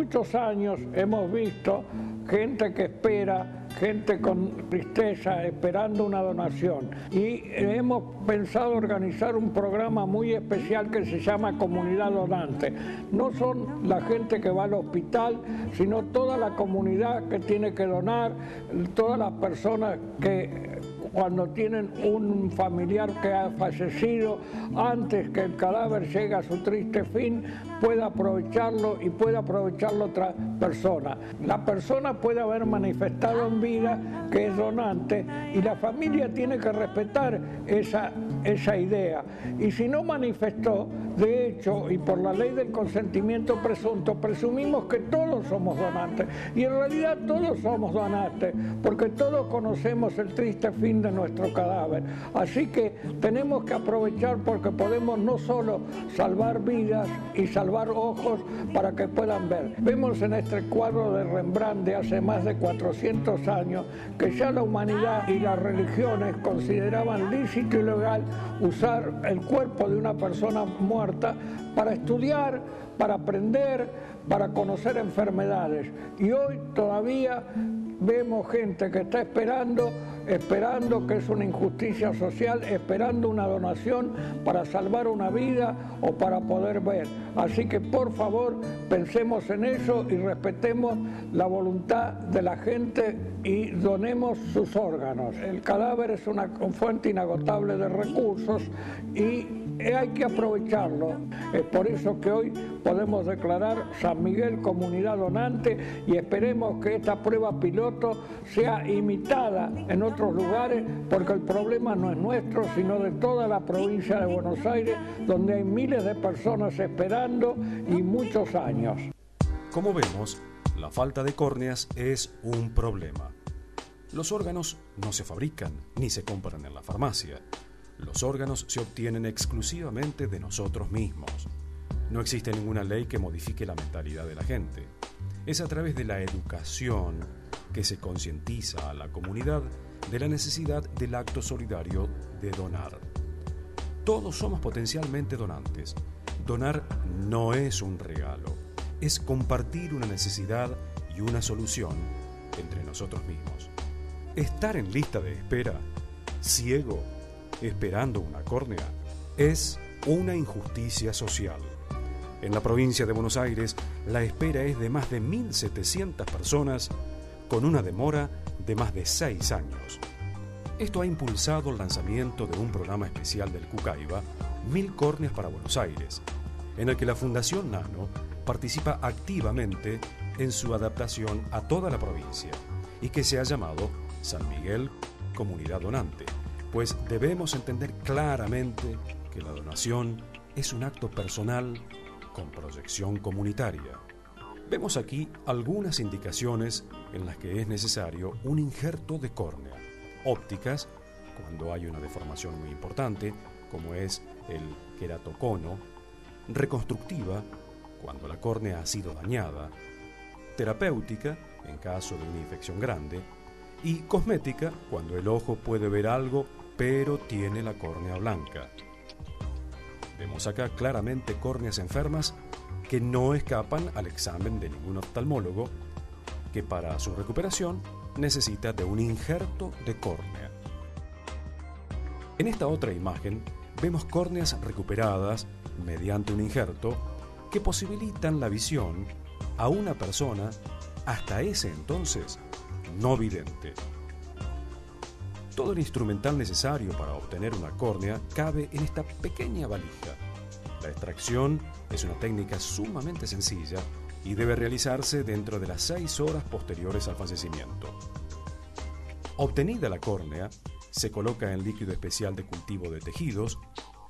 muchos años hemos visto gente que espera, gente con tristeza esperando una donación. Y hemos pensado organizar un programa muy especial que se llama Comunidad Donante. No son la gente que va al hospital, sino toda la comunidad que tiene que donar, todas las personas que cuando tienen un familiar que ha fallecido, antes que el cadáver llegue a su triste fin, pueda aprovecharlo y pueda aprovecharlo otra persona. La persona puede haber manifestado en vida que es donante y la familia tiene que respetar esa, esa idea. Y si no manifestó, de hecho, y por la ley del consentimiento presunto, presumimos que todos somos donantes. Y en realidad todos somos donantes, porque todos conocemos el triste fin de nuestro cadáver. Así que tenemos que aprovechar porque podemos no solo salvar vidas y salvar ojos para que puedan ver. Vemos en este cuadro de Rembrandt de hace más de 400 años que ya la humanidad y las religiones consideraban lícito y legal usar el cuerpo de una persona muerta para estudiar, para aprender, para conocer enfermedades. Y hoy todavía vemos gente que está esperando, esperando que es una injusticia social, esperando una donación para salvar una vida o para poder ver. Así que por favor pensemos en eso y respetemos la voluntad de la gente y donemos sus órganos. El cadáver es una fuente inagotable de recursos y hay que aprovecharlo. Es por eso que hoy podemos declarar San Miguel comunidad donante y esperemos que esta prueba piloto sea imitada en otros lugares porque el problema no es nuestro, sino de toda la provincia de Buenos Aires, donde hay miles de personas esperando y muchos años. Como vemos, la falta de córneas es un problema. Los órganos no se fabrican ni se compran en la farmacia. Los órganos se obtienen exclusivamente de nosotros mismos. No existe ninguna ley que modifique la mentalidad de la gente. Es a través de la educación que se concientiza a la comunidad de la necesidad del acto solidario de donar. Todos somos potencialmente donantes. Donar no es un regalo, es compartir una necesidad y una solución entre nosotros mismos. Estar en lista de espera, ciego esperando una córnea es una injusticia social. En la provincia de Buenos Aires, la espera es de más de 1.700 personas con una demora de más de 6 años. Esto ha impulsado el lanzamiento de un programa especial del Cucaiba, Mil Córneas para Buenos Aires, en el que la Fundación Nano participa activamente en su adaptación a toda la provincia y que se ha llamado San Miguel Comunidad Donante pues debemos entender claramente que la donación es un acto personal con proyección comunitaria. Vemos aquí algunas indicaciones en las que es necesario un injerto de córnea, ópticas cuando hay una deformación muy importante, como es el queratocono, reconstructiva cuando la córnea ha sido dañada, terapéutica en caso de una infección grande, y cosmética cuando el ojo puede ver algo pero tiene la córnea blanca. Vemos acá claramente córneas enfermas que no escapan al examen de ningún oftalmólogo, que para su recuperación necesita de un injerto de córnea. En esta otra imagen vemos córneas recuperadas mediante un injerto que posibilitan la visión a una persona hasta ese entonces no vidente. Todo el instrumental necesario para obtener una córnea cabe en esta pequeña valija. La extracción es una técnica sumamente sencilla y debe realizarse dentro de las seis horas posteriores al fallecimiento. Obtenida la córnea, se coloca en líquido especial de cultivo de tejidos,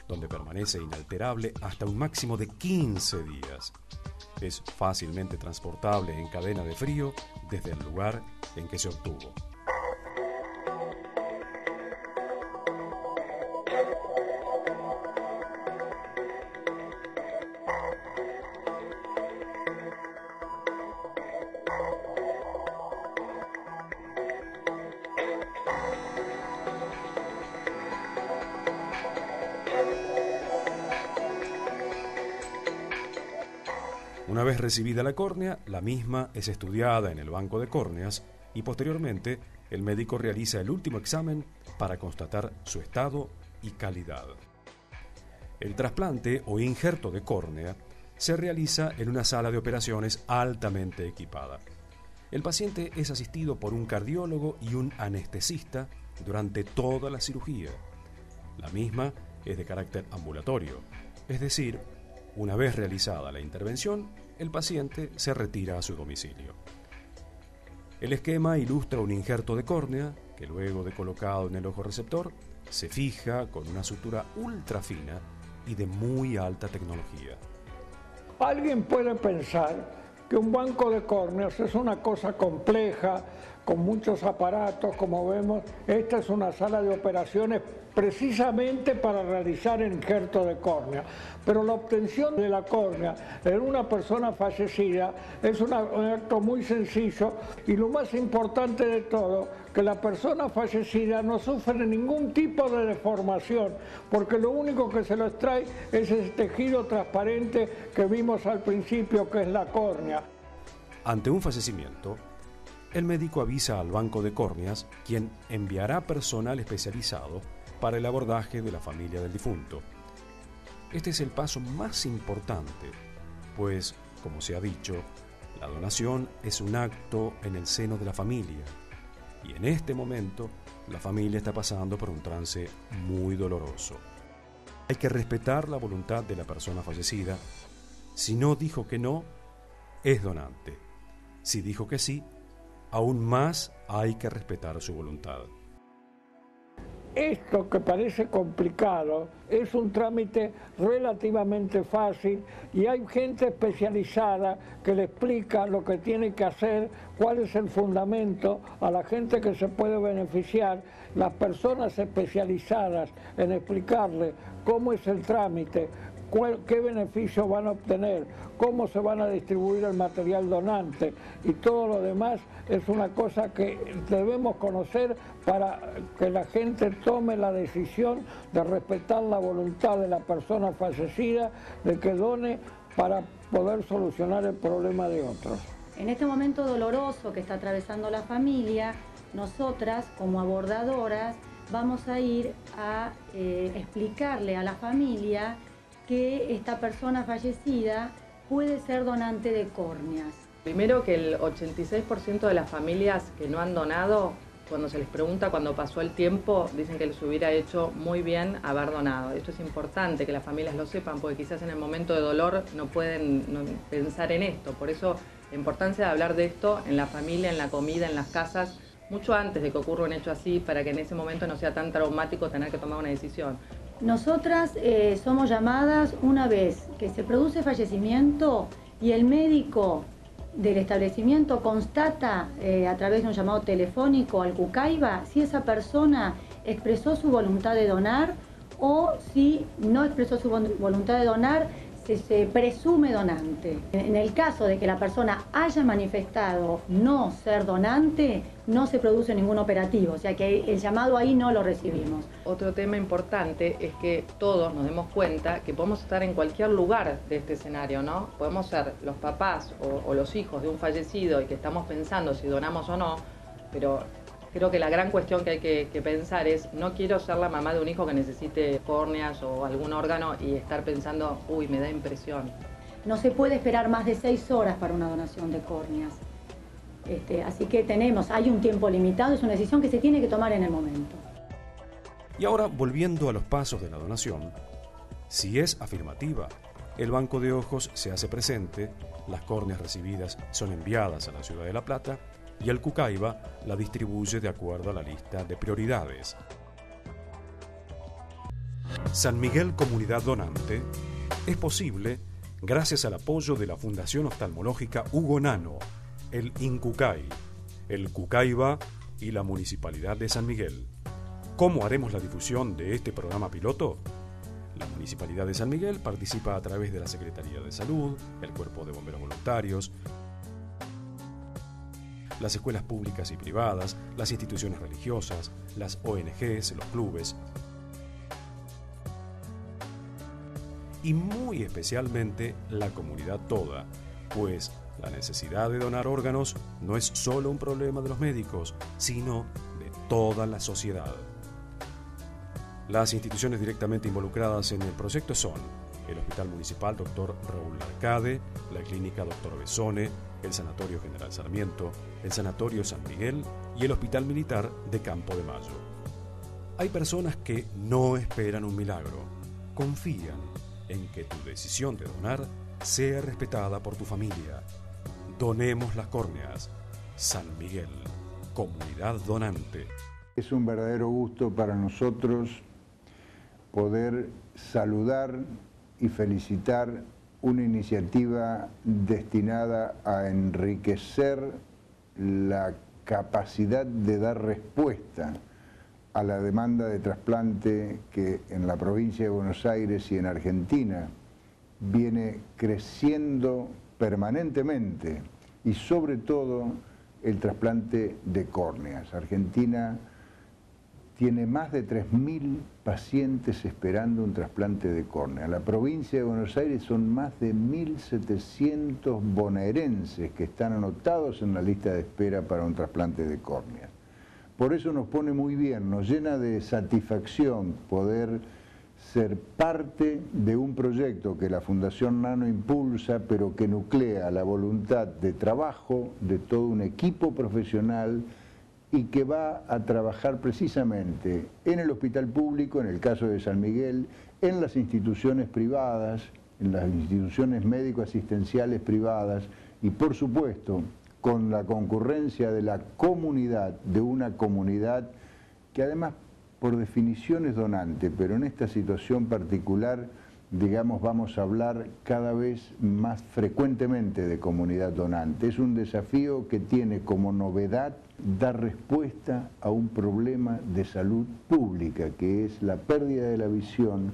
donde permanece inalterable hasta un máximo de 15 días. Es fácilmente transportable en cadena de frío desde el lugar en que se obtuvo. Una vez recibida la córnea, la misma es estudiada en el banco de córneas y posteriormente el médico realiza el último examen para constatar su estado y calidad. El trasplante o injerto de córnea se realiza en una sala de operaciones altamente equipada. El paciente es asistido por un cardiólogo y un anestesista durante toda la cirugía. La misma es de carácter ambulatorio, es decir, una vez realizada la intervención, el paciente se retira a su domicilio. El esquema ilustra un injerto de córnea que luego de colocado en el ojo receptor se fija con una sutura ultra fina y de muy alta tecnología. Alguien puede pensar que un banco de córneas es una cosa compleja, con muchos aparatos, como vemos. Esta es una sala de operaciones precisamente para realizar injerto de córnea. Pero la obtención de la córnea en una persona fallecida es un acto muy sencillo y lo más importante de todo, que la persona fallecida no sufre ningún tipo de deformación, porque lo único que se lo extrae es ese tejido transparente que vimos al principio, que es la córnea. Ante un fallecimiento, el médico avisa al banco de córneas, quien enviará personal especializado para el abordaje de la familia del difunto. Este es el paso más importante, pues, como se ha dicho, la donación es un acto en el seno de la familia, y en este momento la familia está pasando por un trance muy doloroso. Hay que respetar la voluntad de la persona fallecida. Si no dijo que no, es donante. Si dijo que sí, aún más hay que respetar su voluntad. Esto que parece complicado es un trámite relativamente fácil y hay gente especializada que le explica lo que tiene que hacer, cuál es el fundamento a la gente que se puede beneficiar, las personas especializadas en explicarle cómo es el trámite, qué beneficios van a obtener, cómo se van a distribuir el material donante y todo lo demás es una cosa que debemos conocer para que la gente tome la decisión de respetar la voluntad de la persona fallecida, de que done para poder solucionar el problema de otros. En este momento doloroso que está atravesando la familia, nosotras como abordadoras vamos a ir a eh, explicarle a la familia que esta persona fallecida puede ser donante de córneas. Primero que el 86% de las familias que no han donado, cuando se les pregunta cuando pasó el tiempo, dicen que les hubiera hecho muy bien haber donado. Esto es importante que las familias lo sepan, porque quizás en el momento de dolor no pueden pensar en esto. Por eso la importancia de hablar de esto en la familia, en la comida, en las casas, mucho antes de que ocurra un hecho así, para que en ese momento no sea tan traumático tener que tomar una decisión. Nosotras eh, somos llamadas una vez que se produce fallecimiento y el médico del establecimiento constata eh, a través de un llamado telefónico al CUCAIBA si esa persona expresó su voluntad de donar o si no expresó su voluntad de donar, se presume donante. En el caso de que la persona haya manifestado no ser donante, no se produce ningún operativo, o sea que el llamado ahí no lo recibimos. Otro tema importante es que todos nos demos cuenta que podemos estar en cualquier lugar de este escenario, ¿no? Podemos ser los papás o, o los hijos de un fallecido y que estamos pensando si donamos o no, pero creo que la gran cuestión que hay que, pensar es, no quiero ser la mamá de un hijo que necesite córneas o algún órgano y estar pensando, uy, me da impresión. No se puede esperar más de seis horas para una donación de córneas. Este, así que tenemos, hay un tiempo limitado, es una decisión que se tiene que tomar en el momento. Y ahora, volviendo a los pasos de la donación, si es afirmativa, el banco de ojos se hace presente, las córneas recibidas son enviadas a la ciudad de La Plata y el Cucaiba la distribuye de acuerdo a la lista de prioridades. San Miguel Comunidad Donante es posible gracias al apoyo de la Fundación Oftalmológica Hugo Nano, el INCUCAI, el Cucaiba y la Municipalidad de San Miguel. ¿Cómo haremos la difusión de este programa piloto? La Municipalidad de San Miguel participa a través de la Secretaría de Salud, el Cuerpo de Bomberos Voluntarios, las escuelas públicas y privadas, las instituciones religiosas, las ONGs, los clubes, y muy especialmente la comunidad toda, pues la necesidad de donar órganos no es solo un problema de los médicos, sino de toda la sociedad. Las instituciones directamente involucradas en el proyecto son el Hospital Municipal Dr. Raúl Arcade, la Clínica Dr. Besone, el Sanatorio General Sarmiento, el Sanatorio San Miguel y el Hospital Militar de Campo de Mayo. Hay personas que no esperan un milagro, confían en que tu decisión de donar sea respetada por tu familia. Donemos las córneas. San Miguel, comunidad donante. Es un verdadero gusto para nosotros poder saludar y felicitar una iniciativa destinada a enriquecer la capacidad de dar respuesta a la demanda de trasplante que en la provincia de Buenos Aires y en Argentina viene creciendo permanentemente y sobre todo el trasplante de córneas. Argentina tiene más de 3.000 pacientes esperando un trasplante de córnea. La provincia de Buenos Aires son más de 1.700 bonaerenses que están anotados en la lista de espera para un trasplante de córnea. Por eso nos pone muy bien, nos llena de satisfacción poder ser parte de un proyecto que la Fundación Nano impulsa, pero que nuclea la voluntad de trabajo de todo un equipo profesional y que va a trabajar precisamente en el hospital público, en el caso de San Miguel, en las instituciones privadas, en las instituciones médico-asistenciales privadas y por supuesto con la concurrencia de la comunidad, de una comunidad que además por definición es donante, pero en esta situación particular digamos, vamos a hablar cada vez más frecuentemente de comunidad donante. Es un desafío que tiene como novedad dar respuesta a un problema de salud pública, que es la pérdida de la visión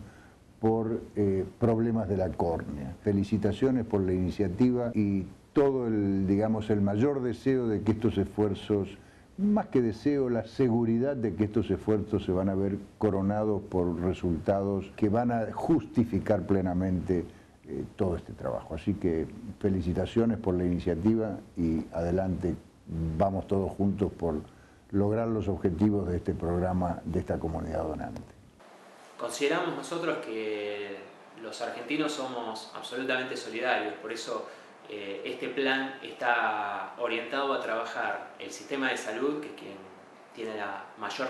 por eh, problemas de la córnea. Felicitaciones por la iniciativa y todo el, digamos, el mayor deseo de que estos esfuerzos más que deseo, la seguridad de que estos esfuerzos se van a ver coronados por resultados que van a justificar plenamente eh, todo este trabajo. Así que felicitaciones por la iniciativa y adelante, vamos todos juntos por lograr los objetivos de este programa, de esta comunidad donante. Consideramos nosotros que los argentinos somos absolutamente solidarios, por eso eh, este plan está orientado a trabajar el sistema de salud, que es quien tiene la mayor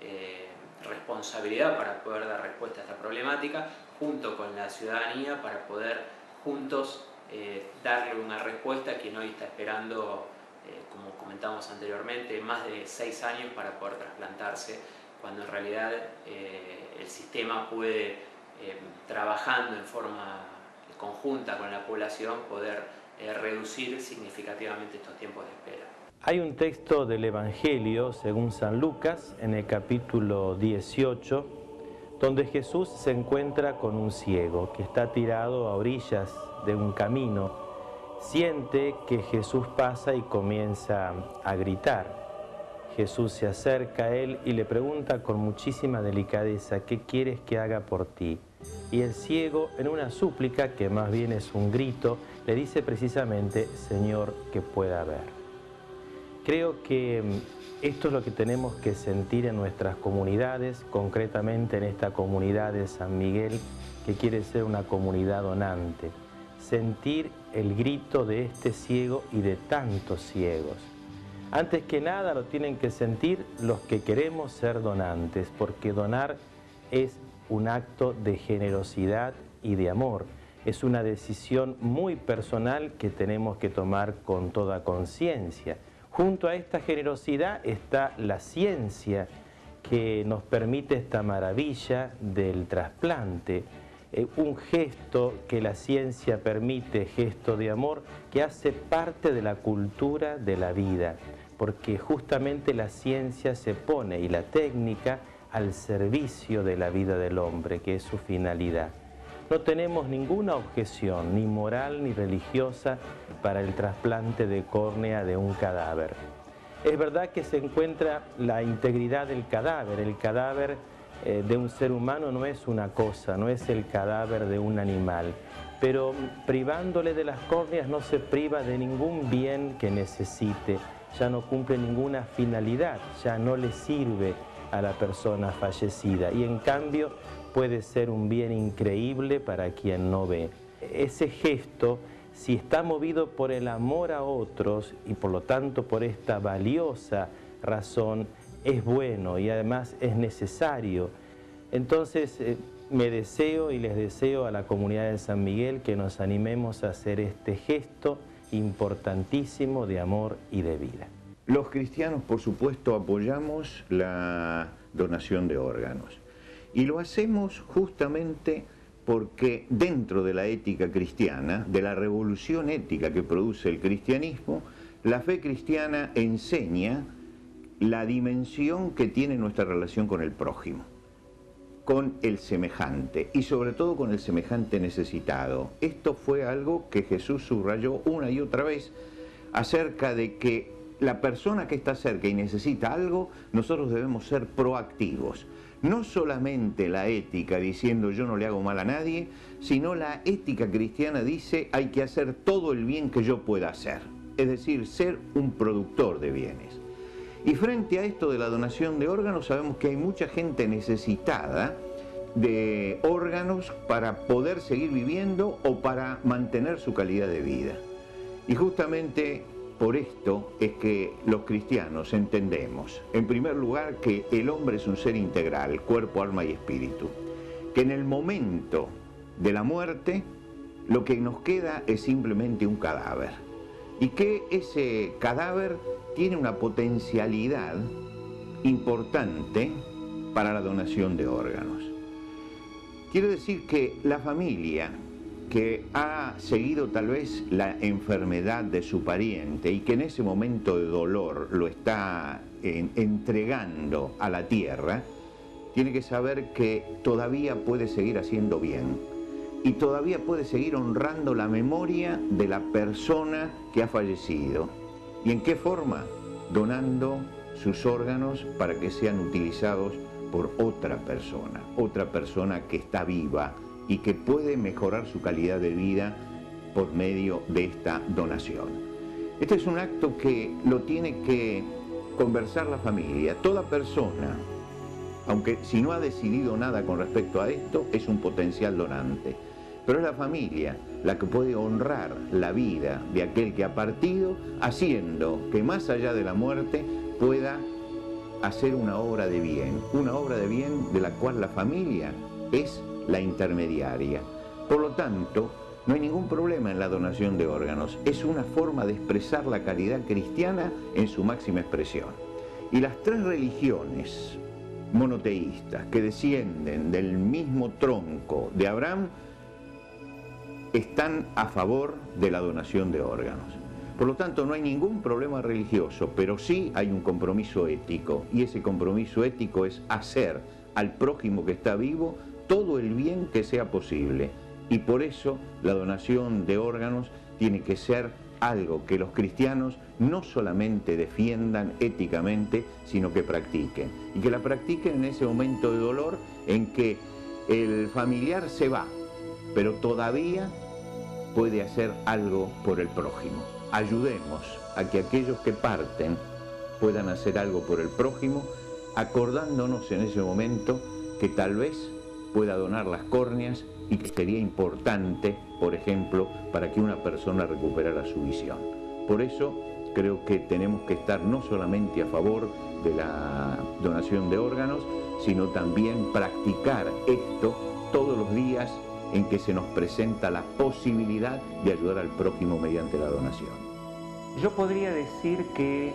eh, responsabilidad para poder dar respuesta a esta problemática, junto con la ciudadanía para poder juntos eh, darle una respuesta a quien hoy está esperando, como comentamos anteriormente, más de seis años para poder trasplantarse, cuando en realidad el sistema puede, trabajando en forma conjunta con la población poder eh, reducir significativamente estos tiempos de espera. Hay un texto del Evangelio, según San Lucas, en el capítulo 18, donde Jesús se encuentra con un ciego que está tirado a orillas de un camino. Siente que Jesús pasa y comienza a gritar. Jesús se acerca a él y le pregunta con muchísima delicadeza, ¿qué quieres que haga por ti? Y el ciego, en una súplica, que más bien es un grito, le dice precisamente, Señor, que pueda ver. Creo que mm, esto es lo que tenemos que sentir en nuestras comunidades, concretamente en esta comunidad de San Miguel, que quiere ser una comunidad donante. Sentir el grito de este ciego y de tantos ciegos. Antes que nada lo tienen que sentir los que queremos ser donantes, porque donar es un acto de generosidad y de amor. Es una decisión muy personal que tenemos que tomar con toda conciencia. Junto a esta generosidad está la ciencia que nos permite esta maravilla del trasplante, eh, un gesto que la ciencia permite, gesto de amor, que hace parte de la cultura de la vida, porque justamente la ciencia se pone y la técnica al servicio de la vida del hombre, que es su finalidad. No tenemos ninguna objeción, ni moral ni religiosa, para el trasplante de córnea de un cadáver. Es verdad que se encuentra la integridad del cadáver. El cadáver eh, de un ser humano no es una cosa, no es el cadáver de un animal. pero privándole de las córneas no se priva de ningún bien que necesite, ya no cumple ninguna finalidad, ya no le sirve a la persona fallecida y en cambio puede ser un bien increíble para quien no ve. Ese gesto, si está movido por el amor a otros y por lo tanto por esta valiosa razón, es bueno y además es necesario. Entonces, eh, me deseo y les deseo a la comunidad de San Miguel que nos animemos a hacer este gesto importantísimo de amor y de vida. Los cristianos, por supuesto, apoyamos la donación de órganos. Y lo hacemos justamente porque dentro de la ética cristiana, de la revolución ética que produce el cristianismo, la fe cristiana enseña la dimensión que tiene nuestra relación con el prójimo, con el semejante y sobre todo con el semejante necesitado. Esto fue algo que Jesús subrayó una y otra vez acerca de que la persona que está cerca y necesita algo, nosotros debemos ser proactivos. No solamente la ética diciendo yo no le hago mal a nadie, sino la ética cristiana dice hay que hacer todo el bien que yo pueda hacer. Es decir, ser un productor de bienes. Y frente a esto de la donación de órganos, sabemos que hay mucha gente necesitada de órganos para poder seguir viviendo o para mantener su calidad de vida. Y justamente por esto es que los cristianos entendemos, en primer lugar, que el hombre es un ser integral, cuerpo, alma y espíritu. Que en el momento de la muerte, lo que nos queda es simplemente un cadáver. Y que ese cadáver tiene una potencialidad importante para la donación de órganos. Quiere decir que la familia que ha seguido tal vez la enfermedad de su pariente y que en ese momento de dolor lo está entregando a la tierra, tiene que saber que todavía puede seguir haciendo bien y todavía puede seguir honrando la memoria de la persona que ha fallecido. ¿Y en qué forma? Donando sus órganos para que sean utilizados por otra persona, otra persona que está viva, y que puede mejorar su calidad de vida por medio de esta donación. Este es un acto que lo tiene que conversar la familia. Toda persona, aunque si no ha decidido nada con respecto a esto, es un potencial donante. Pero es la familia la que puede honrar la vida de aquel que ha partido, haciendo que más allá de la muerte pueda hacer una obra de bien, una obra de bien de la cual la familia es la intermediaria. Por lo tanto, no hay ningún problema en la donación de órganos. Es una forma de expresar la caridad cristiana en su máxima expresión. Y las tres religiones monoteístas que descienden del mismo tronco de Abraham están a favor de la donación de órganos. Por lo tanto, no hay ningún problema religioso, pero sí hay un compromiso ético. Y ese compromiso ético es hacer al prójimo que está vivo todo el bien que sea posible. Y por eso la donación de órganos tiene que ser algo que los cristianos no solamente defiendan éticamente, sino que practiquen. Y que la practiquen en ese momento de dolor en que el familiar se va, pero todavía puede hacer algo por el prójimo. Ayudemos a que aquellos que parten puedan hacer algo por el prójimo, acordándonos en ese momento que tal vez pueda donar las córneas y que sería importante, por ejemplo, para que una persona recuperara su visión. Por eso creo que tenemos que estar no solamente a favor de la donación de órganos, sino también practicar esto todos los días en que se nos presenta la posibilidad de ayudar al prójimo mediante la donación. Yo podría decir que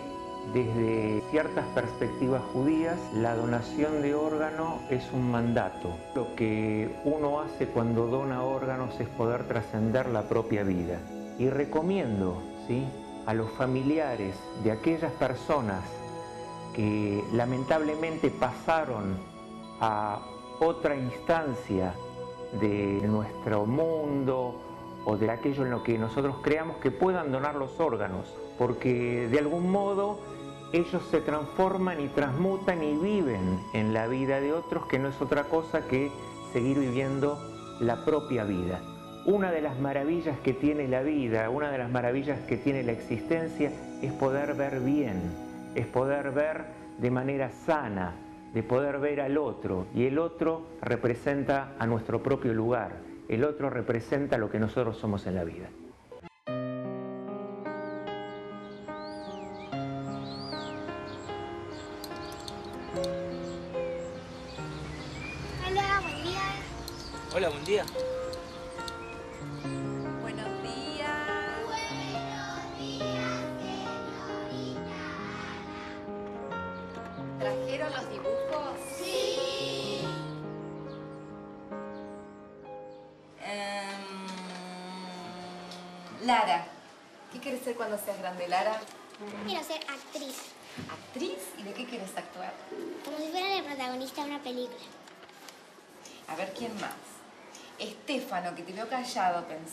desde ciertas perspectivas judías, la donación de órgano es un mandato. Lo que uno hace cuando dona órganos es poder trascender la propia vida. Y recomiendo ¿sí? a los familiares de aquellas personas que lamentablemente pasaron a otra instancia de nuestro mundo o de aquello en lo que nosotros creamos que puedan donar los órganos, porque de algún modo ellos se transforman y transmutan y viven en la vida de otros, que no es otra cosa que seguir viviendo la propia vida. una de las maravillas que tiene la vida, una de las maravillas que tiene la existencia es poder ver bien, es poder ver de manera sana, de poder ver al otro. Y el otro representa a nuestro propio lugar, el otro representa lo que nosotros somos en la vida.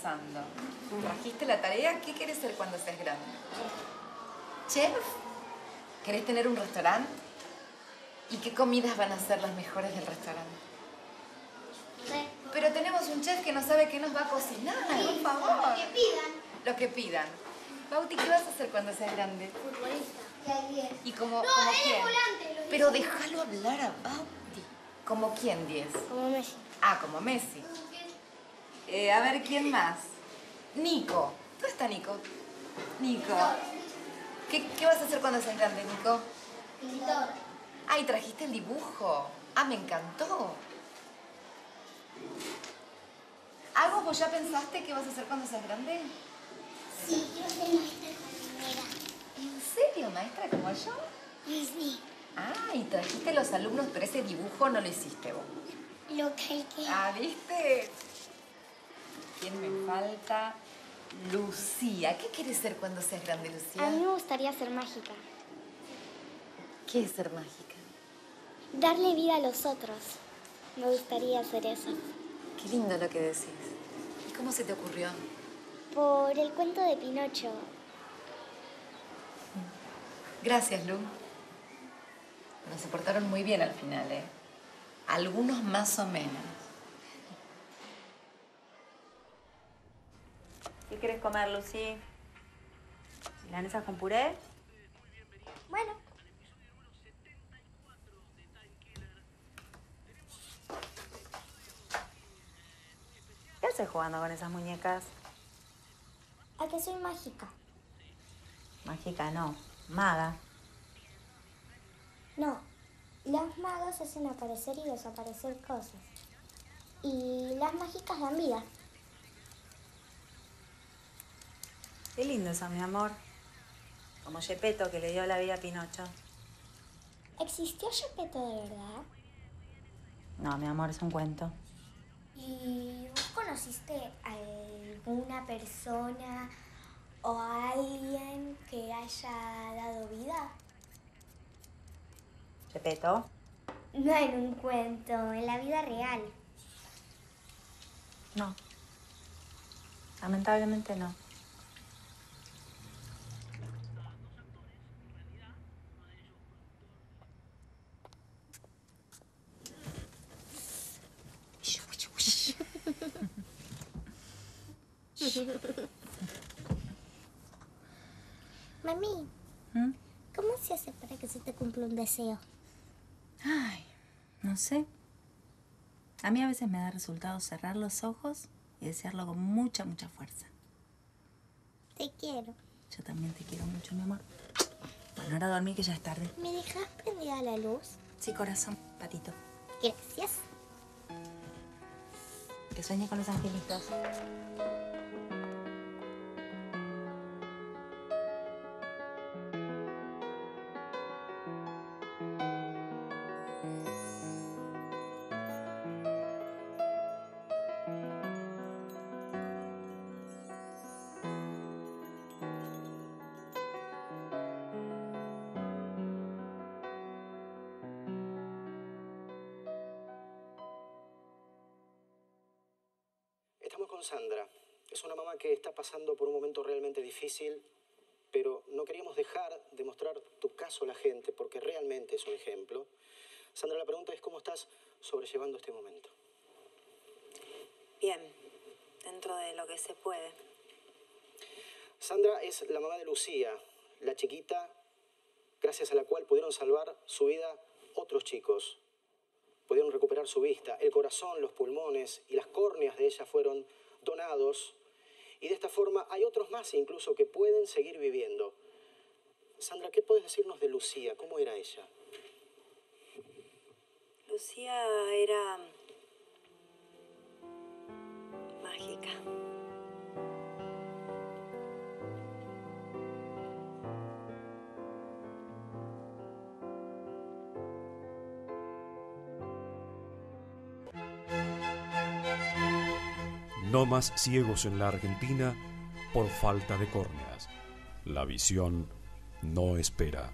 Pensando. ¿Trajiste la tarea? ¿Qué quieres ser cuando seas grande? ¿Chef? ¿Querés tener un restaurante? ¿Y qué comidas van a ser las mejores del restaurante? Pero tenemos un chef que no sabe qué nos va a cocinar, por favor. Que pidan. Lo que pidan. Bauti, ¿qué vas a hacer cuando seas grande? Futbolista. Y hay 10. ¿Y como, No, como él es quién? volante, lo Pero déjalo hablar a Bauti. ¿Como quién, 10? Como Messi. Ah, como Messi. Eh, a ver, ¿quién más? Nico. ¿Dónde está Nico? Nico. ¿Qué, qué vas a hacer cuando seas grande, Nico? Pintor. Ay, trajiste el dibujo. Ah, me encantó. ¿Algo vos ya pensaste qué vas a hacer cuando seas grande? Sí, quiero ser maestra cocinera. ¿En serio, maestra, como yo? Sí. Ah, y trajiste los alumnos, pero ese dibujo no lo hiciste vos. Lo calqué. Ah, ¿viste? ¿Quién me falta? Lucía. ¿Qué quieres ser cuando seas grande, Lucía? A mí me gustaría ser mágica. ¿Qué es ser mágica? Darle vida a los otros. Me gustaría hacer eso. Qué lindo lo que decís. ¿Y cómo se te ocurrió? Por el cuento de Pinocho. Gracias, Lu. Nos soportaron muy bien al final, ¿eh? Algunos más o menos. ¿Qué quieres comer, Lucy? ¿Milanesas con puré? Bueno, ¿Qué haces jugando con esas muñecas? a que soy mágica. Mágica no, maga. No, las magas hacen aparecer y desaparecer cosas. Y las mágicas dan vida. Qué lindo eso, mi amor. Como Gepetto que le dio la vida a Pinocho. ¿Existió Gepetto de verdad? No, mi amor, es un cuento. ¿Y vos conociste a alguna persona o a alguien que haya dado vida? ¿Gepetto? No en un cuento, en la vida real. No. Lamentablemente no. Mami, ¿Mm? ¿cómo se hace para que se te cumpla un deseo? Ay, no sé. A mí a veces me da resultado cerrar los ojos y desearlo con mucha, mucha fuerza. Te quiero. Yo también te quiero mucho, mi amor. Bueno, ahora a dormir que ya es tarde. ¿Me dejas prendida la luz? Sí, corazón, patito. Gracias. Que sueñe con los angelitos. Con Sandra. Es una mamá que está pasando por un momento realmente difícil, pero no queríamos dejar de mostrar tu caso a la gente porque realmente es un ejemplo. Sandra, la pregunta es cómo estás sobrellevando este momento. Bien. dentro de lo que se puede. Sandra es la mamá de Lucía, la chiquita gracias a la cual pudieron salvar su vida otros chicos. Pudieron recuperar su vista, el corazón, los pulmones y las córneas de ella fueron donados. Y de esta forma hay otros más incluso que pueden seguir viviendo. Sandra, ¿qué puedes decirnos de Lucía? ¿Cómo era ella? Lucía era mágica. No más ciegos en la Argentina por falta de córneas. La visión no espera.